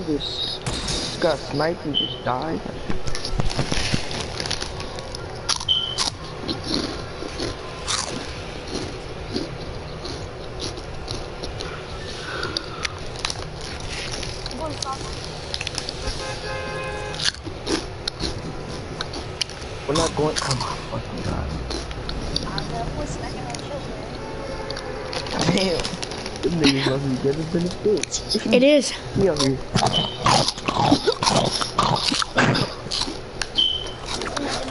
nigga just got sniped and just died. We're not going. Oh my fucking god. Damn. Must be better than a bitch. It is. He over here.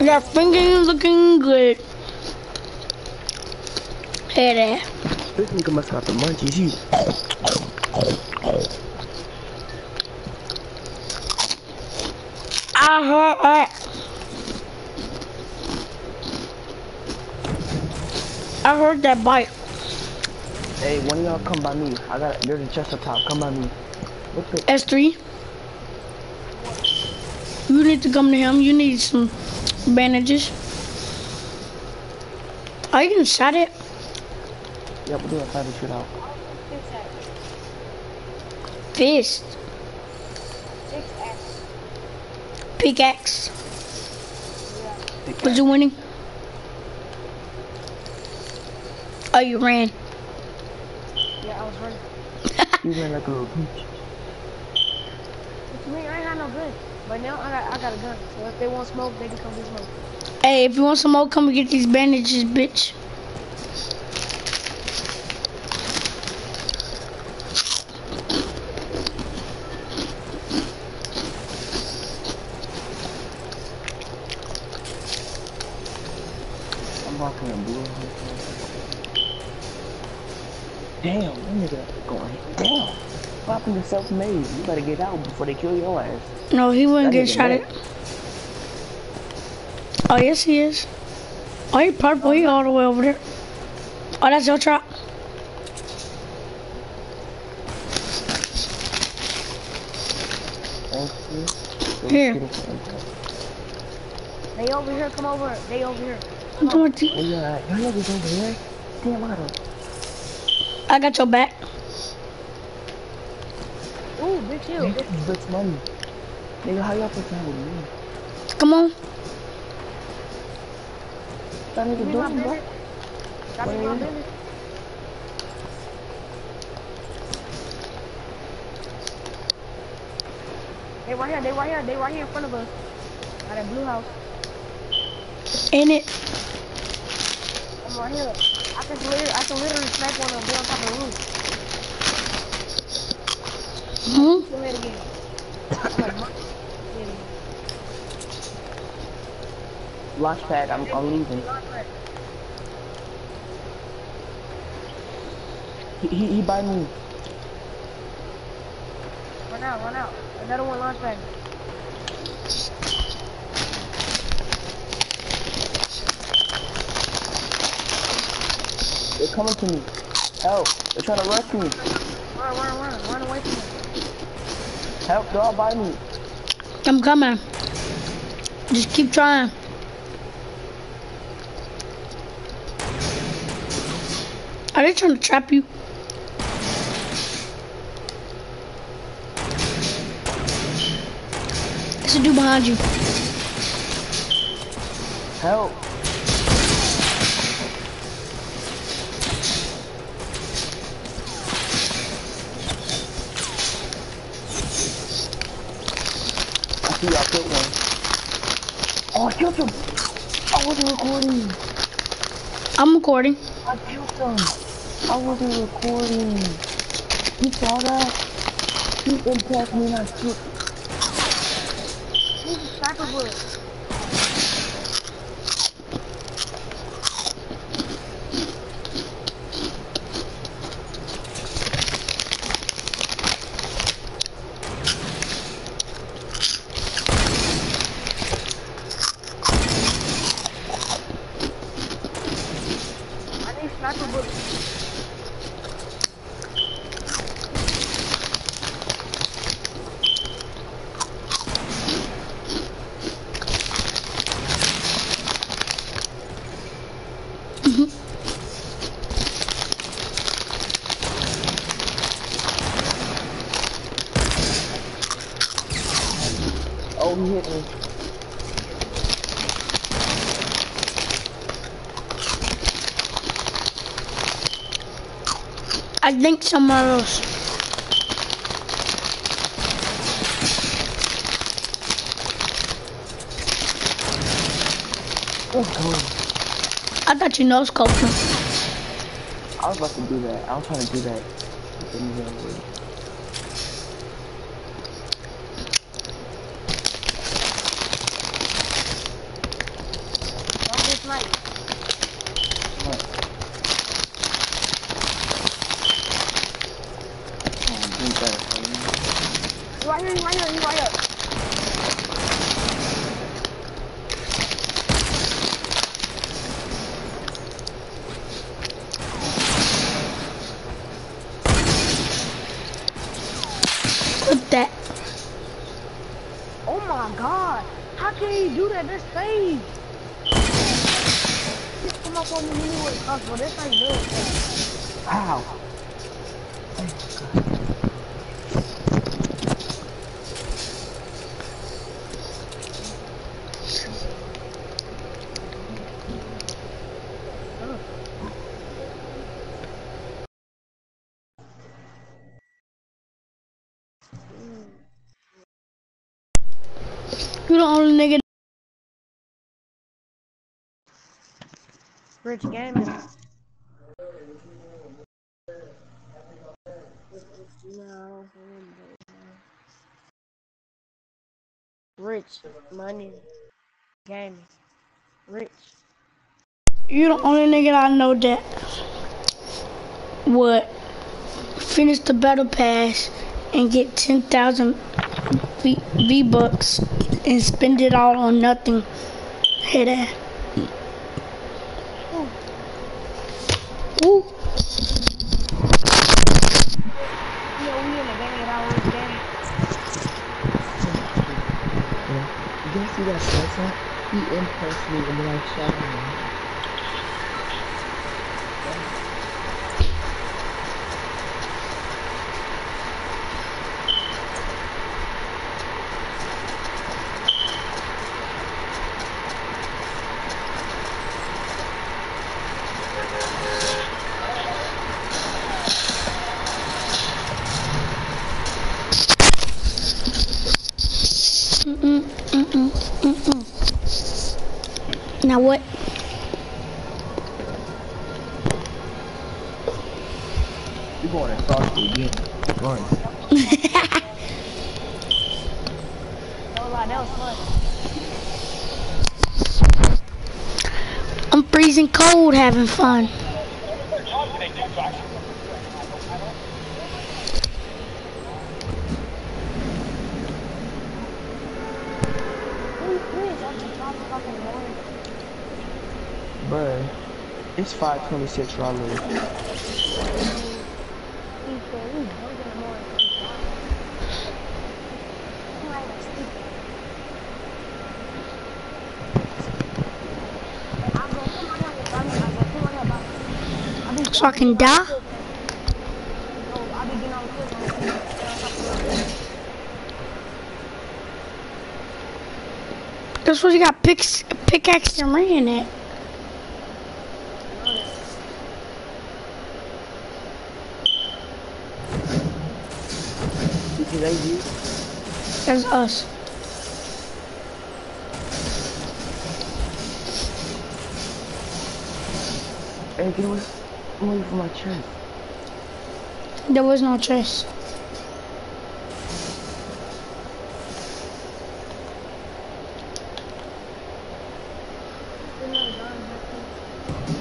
Your finger looking good. Hey there. This nigga must got the munchies. He. I heard that. I heard that bite. Hey, one of y'all come by me. I got. There's a chest up top. Come by me. What the? S3. You need to come to him. You need some bandages. Are you gonna shot it? Yeah, we're doing fight this shit out. Fist. Pickaxe. Was you winning? Oh, you ran. Yeah, I was running. You ran like a little bitch. What you mean? I ain't had no gun. But now I got I got a gun. So if they want smoke, they can come get smoke. Hey, if you want some more, come and get these bandages, bitch. I'm walking in blue. Damn, that nigga going. Damn. What happened self-made? You better get out before they kill your ass. No, he wouldn't That get shot at. Oh, yes, he is. Oh, he purple. He all the way over there. Oh, that's your trap. Thank you. Go Here. They over here. Come over. They over here. I'm doing it. Where you at? Your niggas over here. Damn, I. I got your back. Ooh, big shield. This is money. Nigga, how y'all put that with me? Come on. That nigga Give me my doing, bro? bandit. Got my Wait. They right here. They right here. They right here in front of us. At that blue house. In it. I'm right here. I can literally, I can literally snipe one of them. They on top of the roof. Hmm? Go again. I'm like, "Mon- yeah, Launch pad, I'm, I'm leaving. He, he, he by me. Run out, run out. Another one launch pad. They're coming to me. Help. They're trying to rush me. Run, run, run. Run away from them. Help, they're by me. I'm coming. Just keep trying. Are they trying to trap you? There's a dude behind you. Help. I see y'all killed one. Oh, I killed him. I wasn't recording. I'm recording. I killed him. I wasn't recording. You saw that? He impacted me and I killed Use the sniper bullet. I think somewhere else. Let's go. I thought you know sculpture. I was about to do that. I was trying to do that. But then you know, wait. Don't get sniped. Oh, drink that, homie. You right here, you right here, you right here. Look that. Oh my god. How can you do that? This stage. Just come up on me anyway, possible. This ain't good. How? You the only nigga. Rich gaming. No. Rich money gaming. Rich. You the only nigga I know that would finish the battle pass and get 10,000 V, v bucks and spend it all on nothing. Hey that? Ooh. You guys see that sunset? He impressed me and then I shot him. Mm-mm, mm-mm, mm-mm. Now what? You going to start again. Run. No lie, that was fun. I'm freezing cold having fun. 26 round lead. So I can die? That's what you got picks, pickaxe and in it. That's us. Hey, get away, from my chest. There was no chase.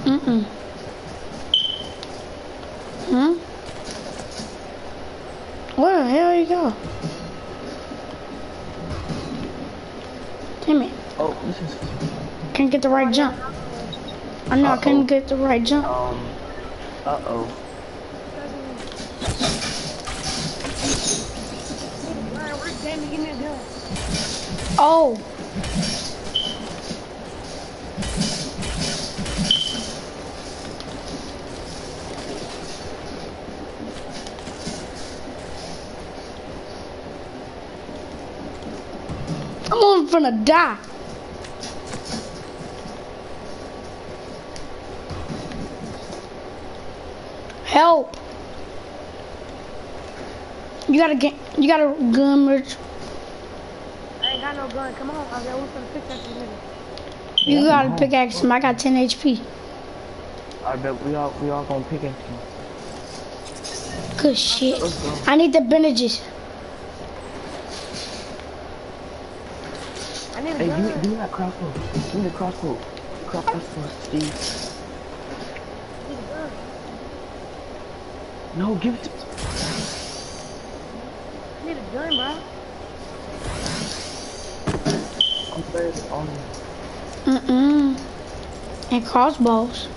Mm-mm. Hmm? Where the hell you go? Damn it. Oh, this is, Can't get the right jump. I know I Uh-oh. couldn't get the right jump. um, uh-oh. Damn, give me a gun. Oh. I'm on finna die. Help. You gotta get. You gotta gun Rich. I ain't got no gun. Come on, I got one for the pickaxe nigga. You Yeah, gotta pickaxe him. I got 10 HP. I bet we all we all gonna pickaxe at you. Good shit. Go. I need the bandages. I need a Hey, give me, give me that crossbow. Give me the crossbow. Crossbow, Steve. I need a gun. No, give it to. I need a gun, bro. I'm on Mm-mm. And crossbows.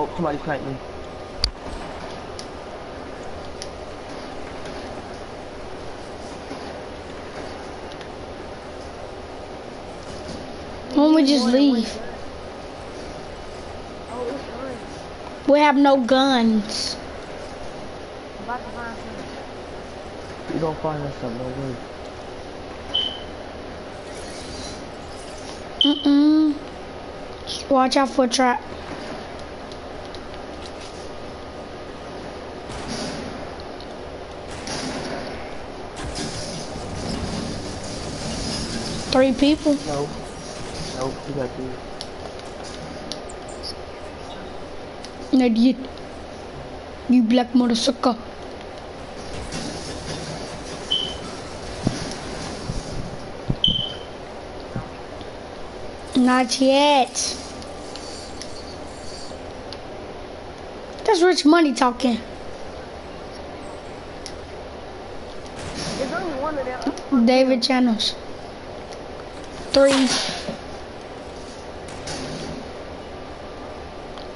Oh, somebody sniped me. Why don't we just leave? Oh. We have no guns. I'm about to find some. You don't find us something, no worries. Mm-mm. Watch out for a trap. Three people. No. No, you got these. Idiot. You black motherfucker. Not yet. That's rich money talking. There's only one of them. David Channels. Three.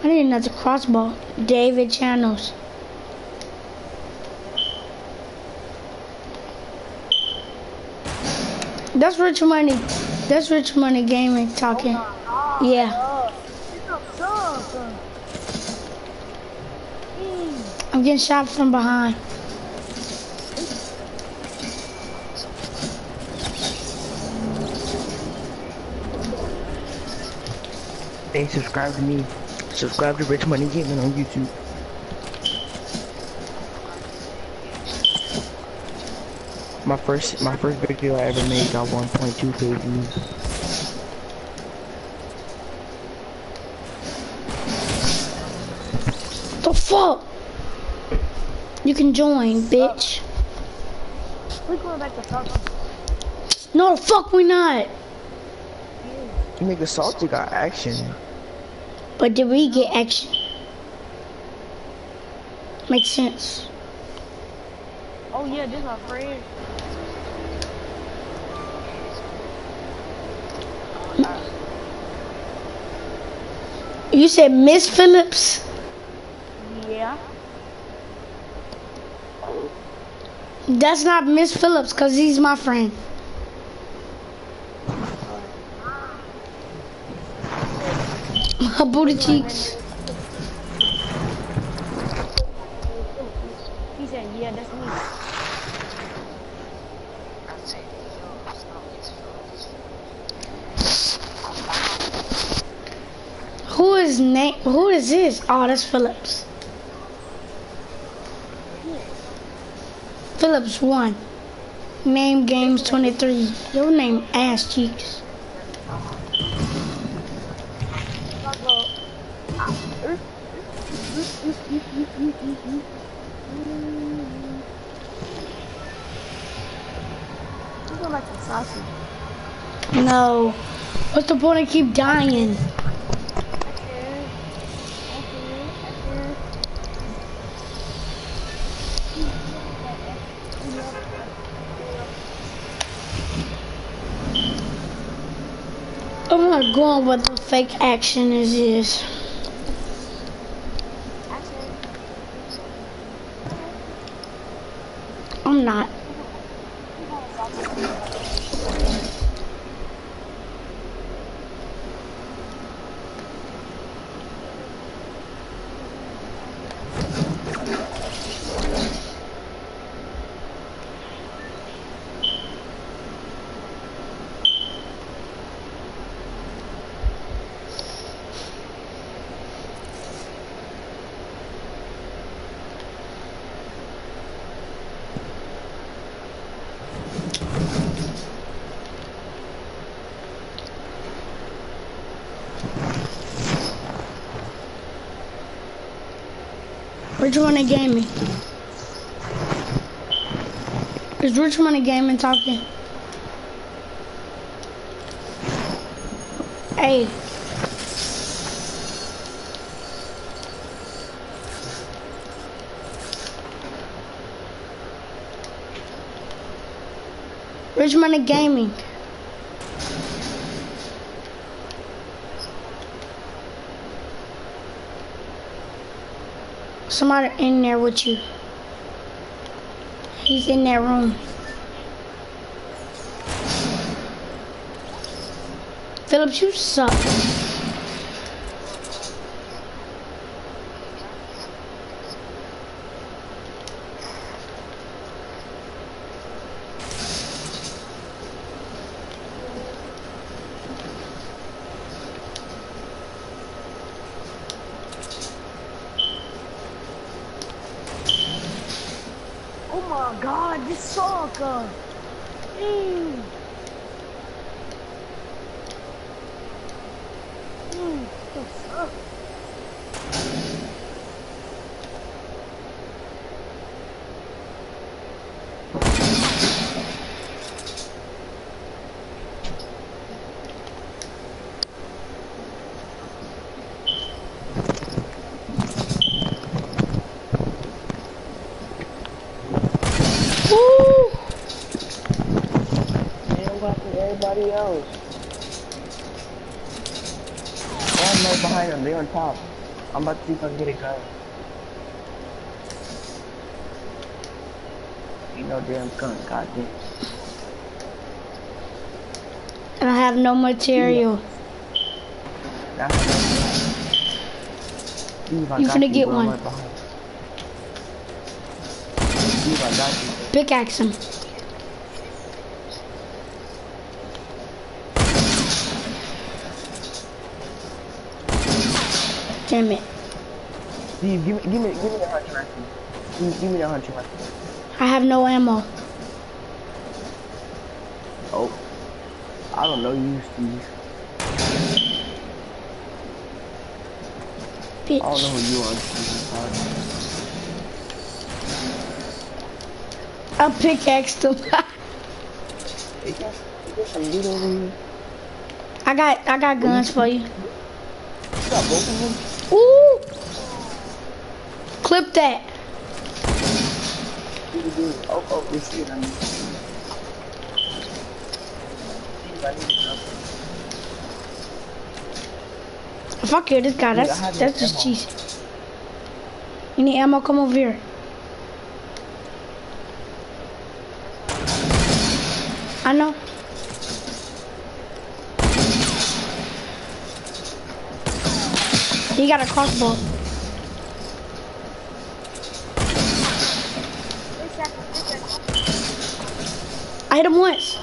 I need another crossbow. David Channels. That's rich money. That's rich money gaming talking. Yeah. I'm getting shot from behind. Hey, subscribe to me. Subscribe to Rich Money Gaming on YouTube. My first, my first video I ever made got 1.2k views. The fuck? You can join, bitch. We going back to South. No, the fuck we not. You make the salty got action. But did we get action? Makes sense. Oh yeah, this is my friend. You said Miss Phillips? Yeah. That's not Miss Phillips, cause he's my friend. My booty cheeks. He said, yeah, that's me. Who is name? Who is this? Oh, that's Phillips. Phillips one. Name games twenty three. Your name ass cheeks. No. What's the point of keep dying? I'm not going what the fake action is. is. I'm not. Rich Money Gaming. Is Rich Money Gaming talking? Hey. Rich Money Gaming. Somebody in there with you. He's in that room. Phillips, you suck. Oh my god, this sucker. Mm. Mm, this sucks. Woo! Man, what everybody else? Oh, I'm right behind them. They're on top. I'm about to see if I can get a gun. Ain't no damn gun. Goddamn. And I have no material. That's Steve, I You got finna get one. right behind. Steve, I got you. Pickaxe him. Damn it. Steve, give me, give me, give me the hunter rifle. Give, give me the hunter rifle. I have no ammo. Oh, I don't know you, Steve. I don't know who you are, Steve. I pickaxed him. Is there, is there some loot over here? I got I got guns for you. You got both of them? Ooh! Clip that. You? Oh, oh, this shit on me. Steve, I need to know. If I kill this guy, Dude, that's that's just ammo. cheese. You need ammo? Come over here. I know. He got a crossbow. I hit him once.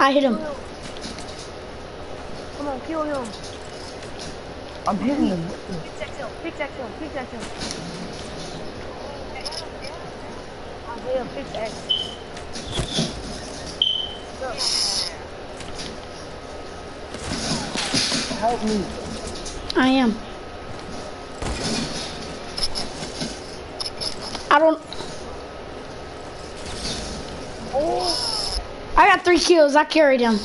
I hit him. Come on, kill him. I'm hitting him. Pickaxe him, pickaxe him, pickaxe him. Isaiah, pickaxe. Help me. I am. I don't. Oh, I got three kills. I carried him.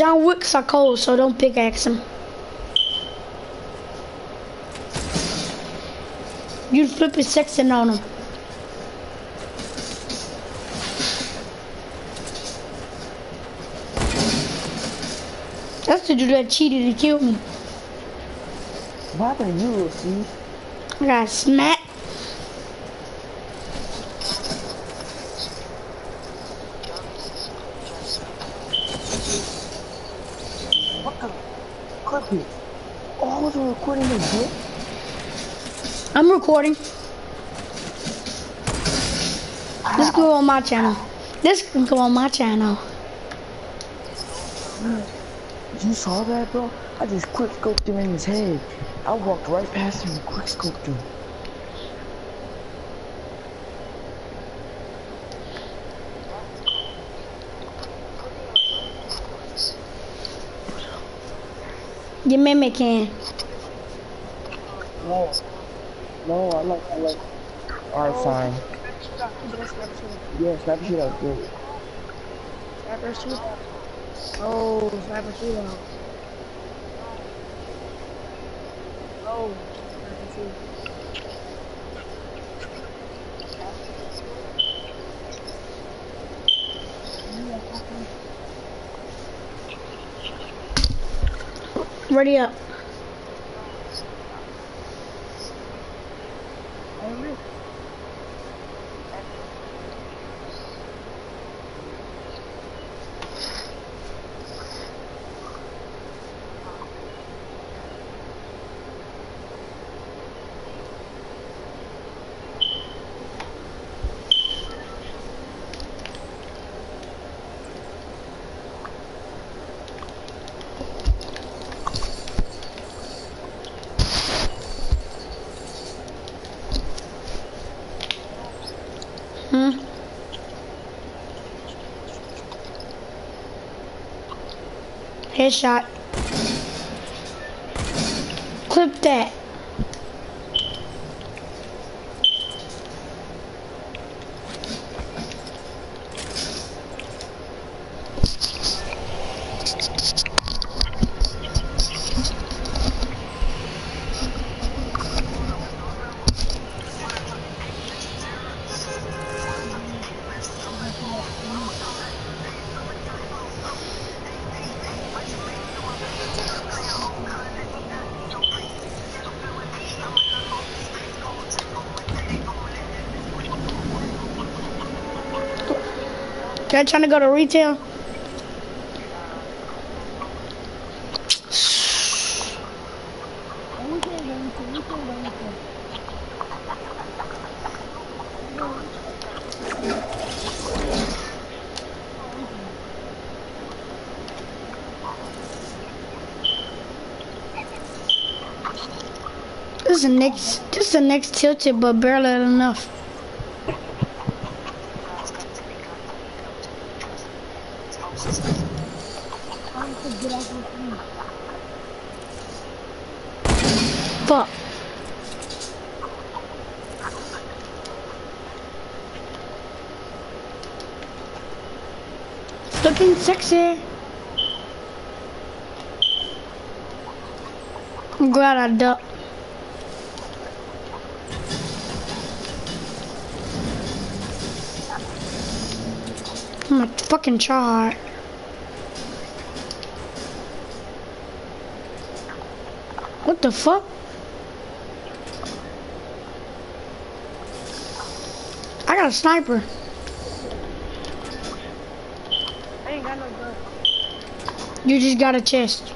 John Wicks are cold, so don't pickaxe him. You flip a section on him. That's the dude that cheated and killed me. What happened to you, Steve? I got smacked. What the? Clip it. Oh, I wasn't recording this, bro. I'm recording. This can go on my channel. This can go on my channel. You saw that, bro? I just quick scoped him in his head. I walked right past him and quick scoped him. Your mimic can. No. No, I like, I like. Alright, fine. You better snap shooter. Yeah, snap shootout, good. Sniper shootout. Oh, sniper shootout. Oh, sniper shootout. Ready up. Headshot. Clip that. Y'all trying to go to retail? This is the next. This is the next tilted, but barely enough. I'm to get off the screen. Fuck. Looking sexy. I ducked. I'm a fucking try. What the fuck? I got a sniper. I ain't got no gun. You just got a chest.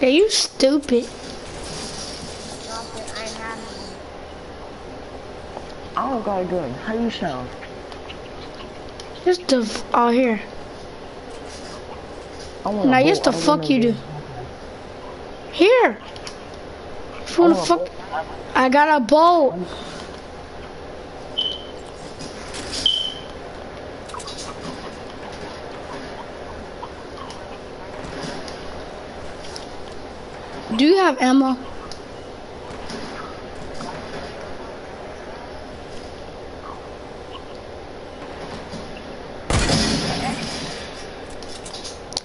Yeah, you stupid. I ain't had no gun. I don't got a gun. How you sound? Just the f- oh here. I Now, yes, the fuck you do. Here. If you I wanna fuck. I got a bolt. Do you have ammo?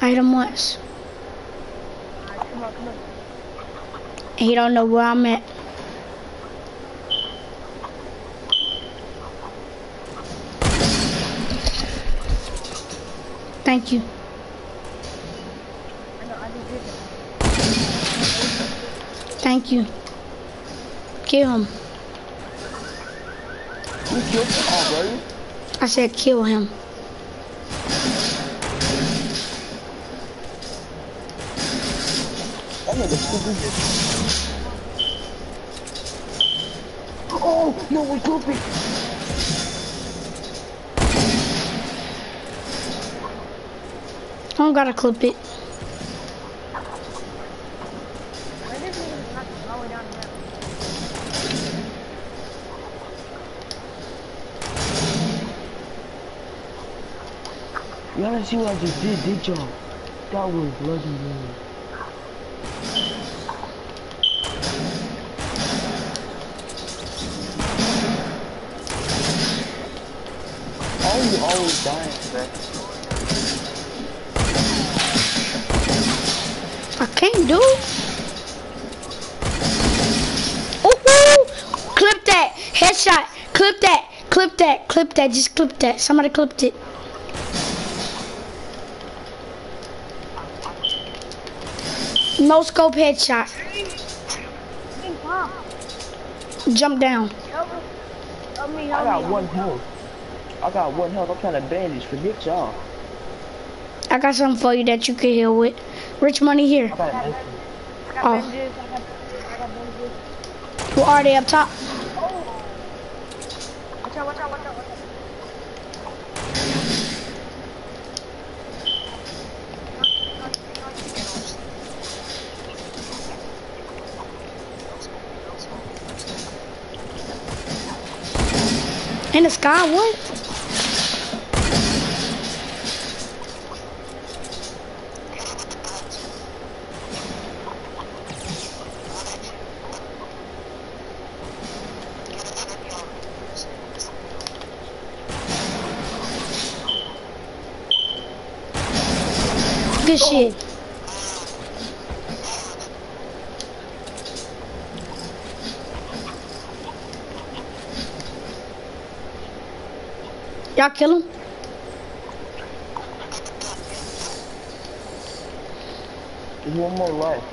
Item on. He don't know where I'm at. Thank you. I know, I just did that. Thank you. Kill him. You killed him already? I said kill him. That nigga stupid. Oh, no, we're perfect. I don't gotta clip it. Man, this nigga is knocking all the way down the mountain. Y'all see what I just did, did y'all? That was bloody legendary. Oh, you always dying, bro. I can't do it. Ooh, clip that. Headshot. Clip that. Clip that. Clip that. Just clip that. Somebody clipped it. No scope headshot. Jump down. Help me. Help me, I got one health. I got one health. I'm trying to bandage. Forget y'all. I got something for you that you can heal with. Rich money here. I got nothing. I got Oh. bandages. I got, I got bandages. Who are they up top? Watch out, watch out, watch out, In the sky? What? Good shit. Y'all kill him? There's one more life.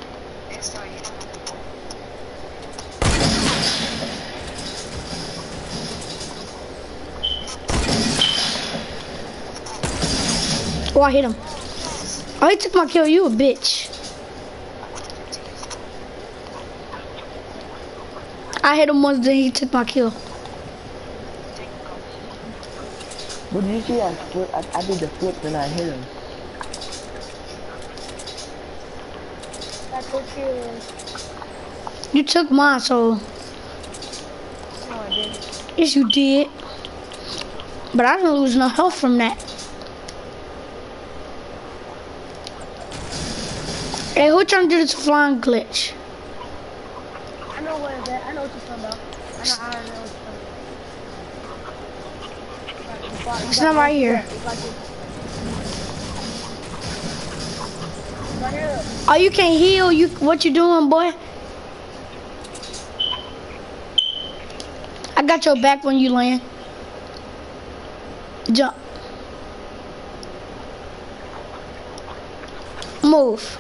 Oh, I hit him. Oh, he took my kill. You a bitch. I hit him once, then he took my kill. But did you see I flip? I, I did the flip and I hit him. That's what you. You took mine, so No, I didn't. yes, you did. But I didn't lose no health from that. Hey, who trying to do this flying glitch? I know what is that. I know what you're talking about. I know, I know what you're talking about. It's not right here. Oh, you can't heal. You what you doing, boy? I got your back when you land. Jump. Move.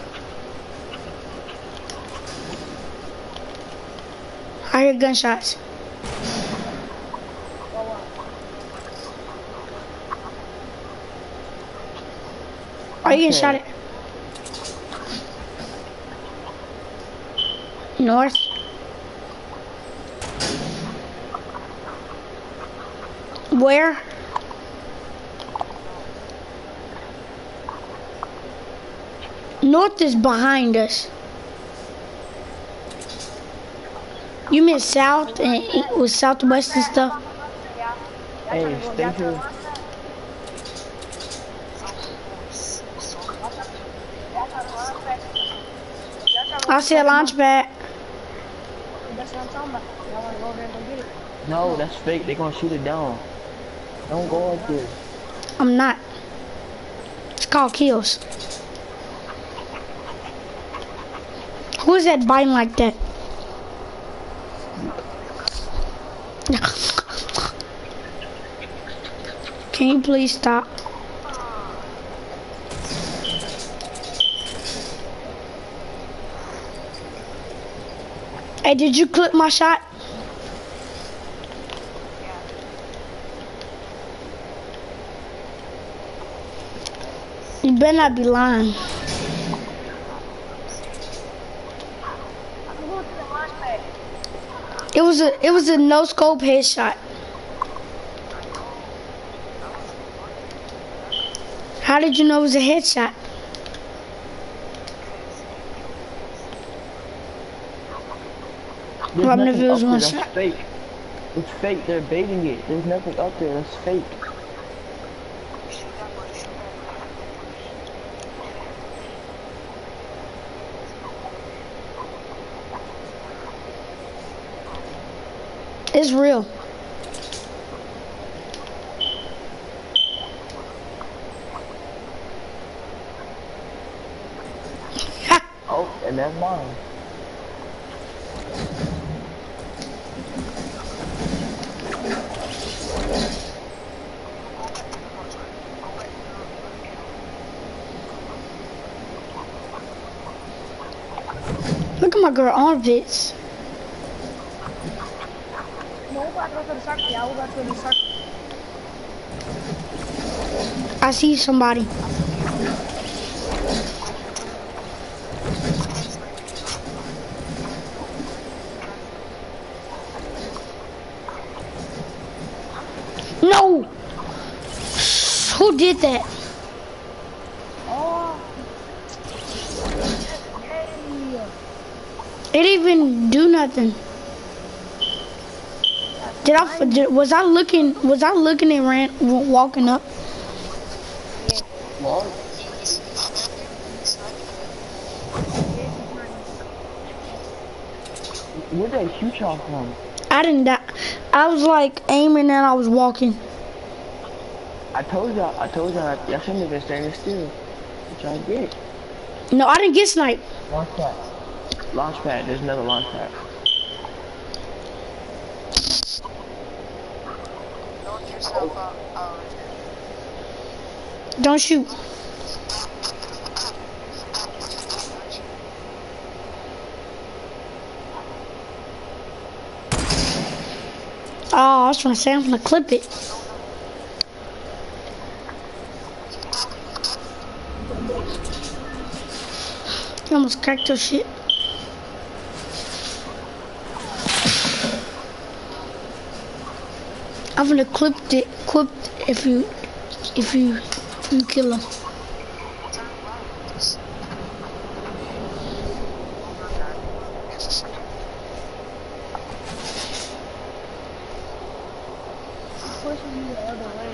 I hear gunshots. Are you getting Okay. shot at? North. Where? North is behind us. You meant south and it was southwest and stuff? Hey, stay here. I see a launch pad. That's what I'm talking about. Y'all wanna go over there and go get it? No, that's fake. They're gonna shoot it down. Don't go there. I'm not. It's called kills. Who is that biting like that? Can you please stop? Hey, did you clip my shot? You better not be lying. It was a it was a no scope headshot. How did you know it was a headshot? There's Rob nothing Neville's up one there, that's shot. fake. It's fake. They're baiting it. There's nothing up there. That's fake. It's real. Oh, and that's mine. Look at my girl armpits. No, we're about to go to the circle. Yeah, we're about to go to the circle. I see somebody. No! Who did that? Oh. Hey. It didn't even do nothing. Did I? Did, was I looking? Was I looking and ran walking up? What? Where'd that shoot shot from? I didn't. die. I was like aiming and I was walking. I told y'all. I told y'all. Y'all shouldn't have been standing still. What y'all get? No, I didn't get sniped. Launch pad. Launch pad. There's another launch pad. Don't shoot. Oh, I was to say I'm gonna clip it. Almost cracked your shit. I'm gonna clip it, clip if you, if you, kill him. Pushing me the other way.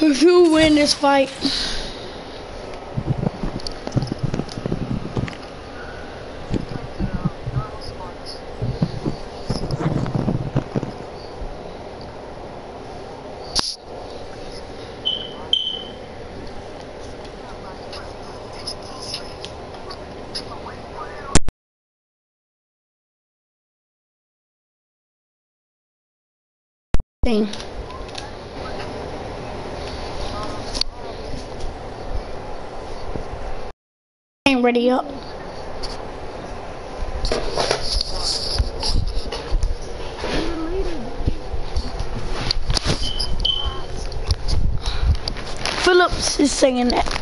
If you win this fight, Ready up. Phillips is singing that.